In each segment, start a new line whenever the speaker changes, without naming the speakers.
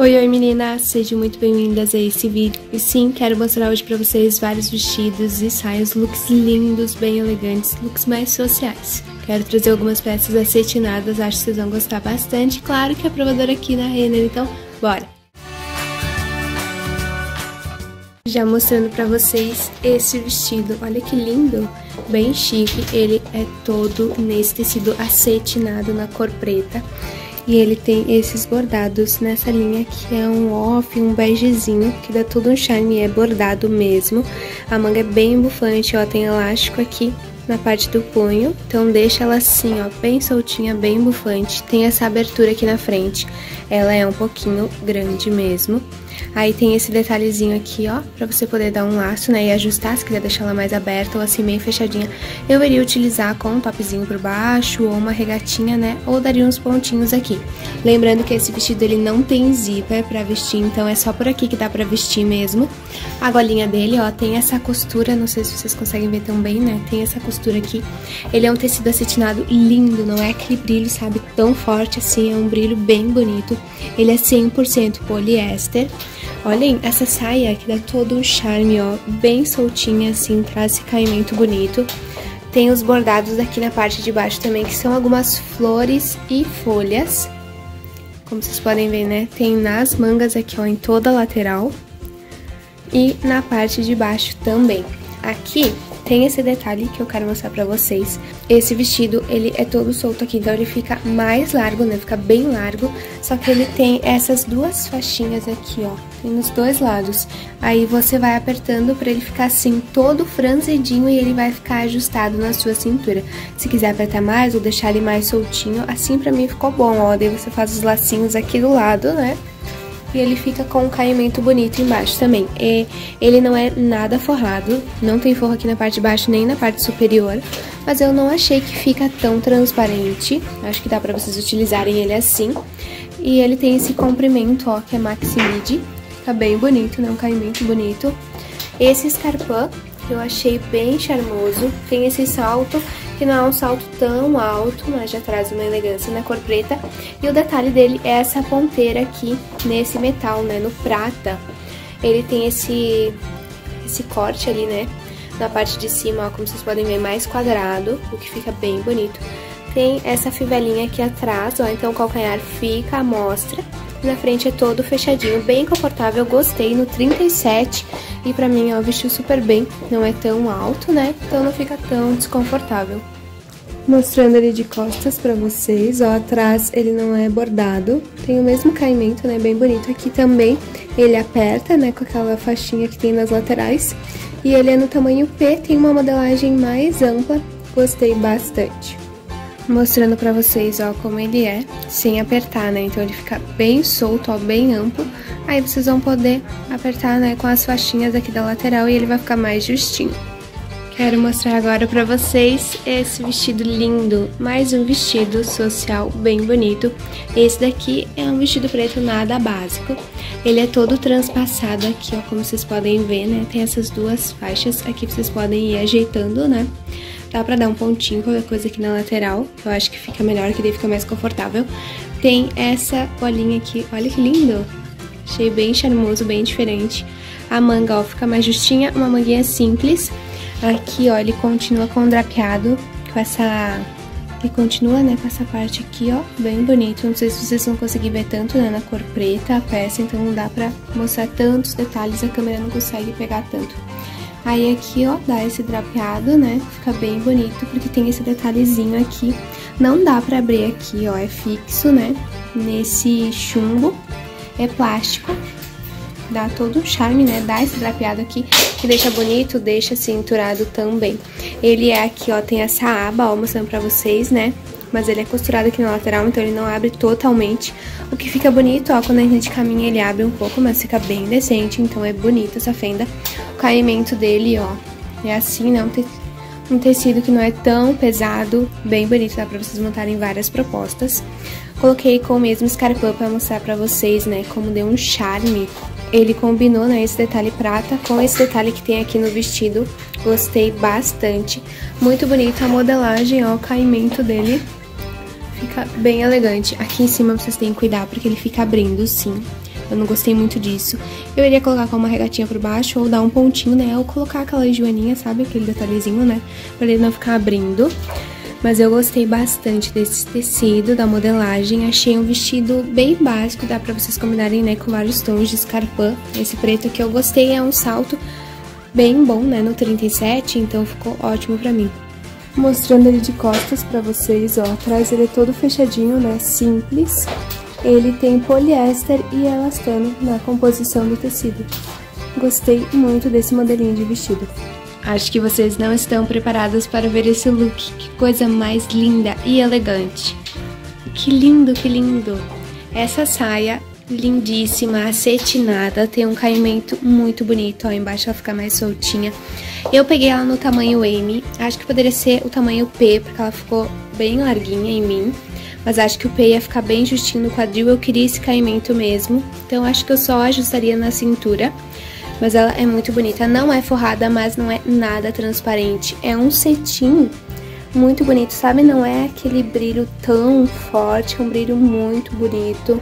Oi, oi meninas, sejam muito bem-vindas a esse vídeo. E sim, quero mostrar hoje pra vocês vários vestidos e saias, looks lindos, bem elegantes, looks mais sociais. Quero trazer algumas peças acetinadas, acho que vocês vão gostar bastante. Claro que é provador aqui na Renner, então bora! Já mostrando pra vocês esse vestido, olha que lindo, bem chique. Ele é todo nesse tecido acetinado na cor preta. E ele tem esses bordados nessa linha que é um off, um begezinho, que dá todo um charme é bordado mesmo. A manga é bem bufante, ó, tem elástico aqui na parte do punho, então deixa ela assim, ó, bem soltinha, bem bufante. Tem essa abertura aqui na frente, ela é um pouquinho grande mesmo. Aí tem esse detalhezinho aqui, ó, pra você poder dar um laço, né, e ajustar, se quiser deixar ela mais aberta ou assim, meio fechadinha. Eu iria utilizar com um topzinho por baixo ou uma regatinha, né, ou daria uns pontinhos aqui. Lembrando que esse vestido, ele não tem zíper pra vestir, então é só por aqui que dá pra vestir mesmo. A golinha dele, ó, tem essa costura, não sei se vocês conseguem ver tão bem, né, tem essa costura aqui. Ele é um tecido acetinado lindo, não é aquele brilho, sabe, tão forte assim, é um brilho bem bonito. Ele é 100% poliéster. Olhem essa saia que dá todo um charme, ó, bem soltinha assim, traz esse caimento bonito. Tem os bordados aqui na parte de baixo também, que são algumas flores e folhas. Como vocês podem ver, né? Tem nas mangas aqui, ó, em toda a lateral. E na parte de baixo também. Aqui tem esse detalhe que eu quero mostrar pra vocês. Esse vestido, ele é todo solto aqui, então ele fica mais largo, né? Fica bem largo, só que ele tem essas duas faixinhas aqui, ó. Tem nos dois lados. Aí você vai apertando pra ele ficar assim, todo franzidinho e ele vai ficar ajustado na sua cintura. Se quiser apertar mais ou deixar ele mais soltinho, assim pra mim ficou bom, ó. Daí você faz os lacinhos aqui do lado, né? e ele fica com um caimento bonito embaixo também. E ele não é nada forrado, não tem forro aqui na parte de baixo nem na parte superior, mas eu não achei que fica tão transparente. Acho que dá pra vocês utilizarem ele assim. E ele tem esse comprimento, ó, que é maxi midi. Fica bem bonito, né? Um caimento bonito. Esse escarpão eu achei bem charmoso. Tem esse salto, que não é um salto tão alto, mas já traz uma elegância na cor preta. E o detalhe dele é essa ponteira aqui, nesse metal, né, no prata. Ele tem esse, esse corte ali, né, na parte de cima, ó, como vocês podem ver, mais quadrado, o que fica bem bonito. Tem essa fivelinha aqui atrás, ó, então o calcanhar fica à mostra. Na frente é todo fechadinho, bem confortável, gostei no 37 e pra mim, ó, vestiu super bem, não é tão alto, né? Então não fica tão desconfortável. Mostrando ele de costas pra vocês, ó, atrás ele não é bordado, tem o mesmo caimento, né, bem bonito. Aqui também ele aperta, né, com aquela faixinha que tem nas laterais. E ele é no tamanho P, tem uma modelagem mais ampla, gostei bastante mostrando pra vocês, ó, como ele é, sem apertar, né? Então ele fica bem solto, ó, bem amplo. Aí vocês vão poder apertar, né, com as faixinhas aqui da lateral e ele vai ficar mais justinho. Quero mostrar agora pra vocês esse vestido lindo, mais um vestido social bem bonito. Esse daqui é um vestido preto nada básico. Ele é todo transpassado aqui, ó, como vocês podem ver, né? Tem essas duas faixas aqui, vocês podem ir ajeitando, né? Dá pra dar um pontinho, qualquer coisa aqui na lateral. Eu acho que fica melhor, que daí fica mais confortável. Tem essa bolinha aqui, olha que lindo! Achei bem charmoso, bem diferente. A manga, ó, fica mais justinha, uma manguinha simples. Aqui, ó, ele continua com drapeado, com essa... Ele continua, né, com essa parte aqui, ó, bem bonito. Não sei se vocês vão conseguir ver tanto, né, na cor preta a peça, então não dá pra mostrar tantos detalhes, a câmera não consegue pegar tanto. Aí aqui, ó, dá esse drapeado, né? Fica bem bonito, porque tem esse detalhezinho aqui. Não dá pra abrir aqui, ó, é fixo, né? Nesse chumbo, é plástico. Dá todo um charme, né? Dá esse drapeado aqui, que deixa bonito, deixa cinturado também. Ele é aqui, ó, tem essa aba, ó, mostrando pra vocês, né? Mas ele é costurado aqui na lateral, então ele não abre totalmente. O que fica bonito, ó, quando a gente caminha ele abre um pouco, mas fica bem decente, então é bonito essa fenda. O caimento dele, ó, é assim, né, um, um tecido que não é tão pesado, bem bonito, dá pra vocês montarem várias propostas. Coloquei com o mesmo escarpão pra mostrar pra vocês, né, como deu um charme. Ele combinou, né, esse detalhe prata com esse detalhe que tem aqui no vestido. Gostei bastante. Muito bonita a modelagem, ó, o caimento dele fica bem elegante. Aqui em cima vocês têm que cuidar porque ele fica abrindo sim. Eu não gostei muito disso. Eu iria colocar com uma regatinha por baixo ou dar um pontinho, né? Ou colocar aquela joaninha, sabe? Aquele detalhezinho, né? Pra ele não ficar abrindo. Mas eu gostei bastante desse tecido, da modelagem. Achei um vestido bem básico, dá pra vocês combinarem, né, com vários tons de escarpã. Esse preto aqui eu gostei, é um salto bem bom, né, no 37, então ficou ótimo pra mim. Mostrando ele de costas pra vocês, ó, atrás ele é todo fechadinho, né, simples. Ele tem poliéster e elastano na composição do tecido. Gostei muito desse modelinho de vestido. Acho que vocês não estão preparados para ver esse look. Que coisa mais linda e elegante. Que lindo, que lindo. Essa saia lindíssima, acetinada, tem um caimento muito bonito, ó, embaixo ela fica mais soltinha. Eu peguei ela no tamanho M, acho que poderia ser o tamanho P, porque ela ficou bem larguinha em mim. Mas acho que o P ia ficar bem justinho no quadril, eu queria esse caimento mesmo. Então acho que eu só ajustaria na cintura. Mas ela é muito bonita. Não é forrada, mas não é nada transparente. É um cetim muito bonito, sabe? Não é aquele brilho tão forte, é um brilho muito bonito.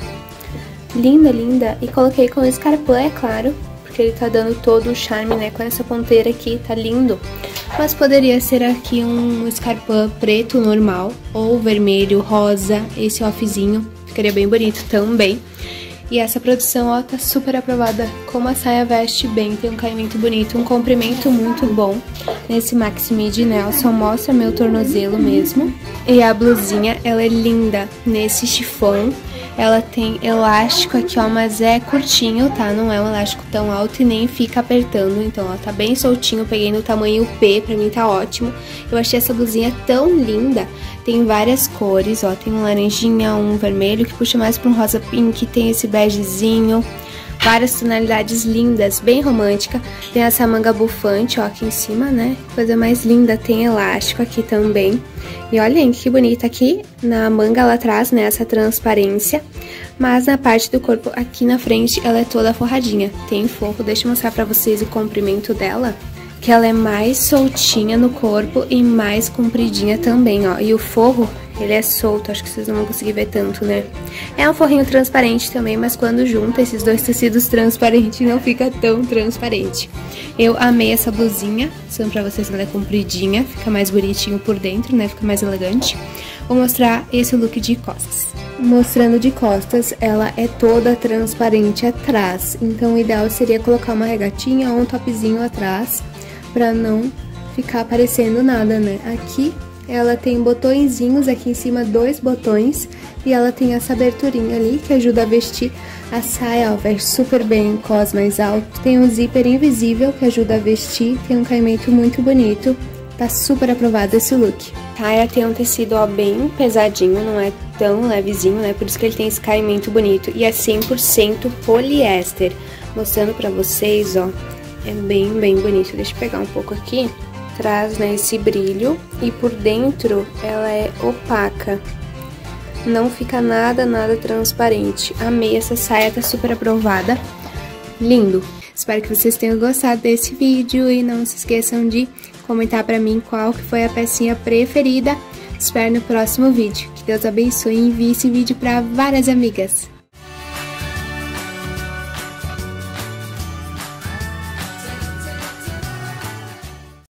Linda, linda. E coloquei com escarpão, é claro, porque ele tá dando todo o charme, né? Com essa ponteira aqui, tá lindo. Mas poderia ser aqui um escarpão preto normal, ou vermelho, rosa, esse offzinho. Ficaria bem bonito também. E essa produção, ó, tá super aprovada. Como a saia veste bem, tem um caimento bonito, um comprimento muito bom. Nesse Maxi Midi, né, só mostra meu tornozelo mesmo. E a blusinha, ela é linda nesse chifão. Ela tem elástico aqui, ó, mas é curtinho, tá? Não é um elástico tão alto e nem fica apertando. Então, ela tá bem soltinho. Peguei no tamanho P, pra mim tá ótimo. Eu achei essa blusinha tão linda tem várias cores, ó, tem um laranjinha, um vermelho que puxa mais para um rosa pink, tem esse begezinho, várias tonalidades lindas, bem romântica. Tem essa manga bufante, ó, aqui em cima, né? Coisa mais linda, tem elástico aqui também. E olhem que bonita aqui, na manga ela traz, né, essa transparência. Mas na parte do corpo, aqui na frente, ela é toda forradinha. Tem forro, deixa eu mostrar pra vocês o comprimento dela que ela é mais soltinha no corpo e mais compridinha também, ó. E o forro, ele é solto, acho que vocês não vão conseguir ver tanto, né? É um forrinho transparente também, mas quando junta esses dois tecidos transparentes, não fica tão transparente. Eu amei essa blusinha, só pra vocês ela é compridinha, fica mais bonitinho por dentro, né? Fica mais elegante. Vou mostrar esse look de costas. Mostrando de costas, ela é toda transparente atrás, então o ideal seria colocar uma regatinha ou um topzinho atrás pra não ficar aparecendo nada, né? Aqui ela tem botõezinhos, aqui em cima dois botões, e ela tem essa aberturinha ali que ajuda a vestir a saia, ó, veste super bem, cos mais alto. Tem um zíper invisível que ajuda a vestir, tem um caimento muito bonito, tá super aprovado esse look. Saia tem um tecido, ó, bem pesadinho, não é tão levezinho, né, por isso que ele tem esse caimento bonito, e é 100% poliéster. Mostrando pra vocês, ó, é bem, bem bonito. Deixa eu pegar um pouco aqui. Traz, né, esse brilho. E por dentro ela é opaca. Não fica nada, nada transparente. Amei essa saia, tá super aprovada. Lindo! Espero que vocês tenham gostado desse vídeo e não se esqueçam de comentar pra mim qual que foi a pecinha preferida. Espero no próximo vídeo. Que Deus abençoe e envie esse vídeo para várias amigas.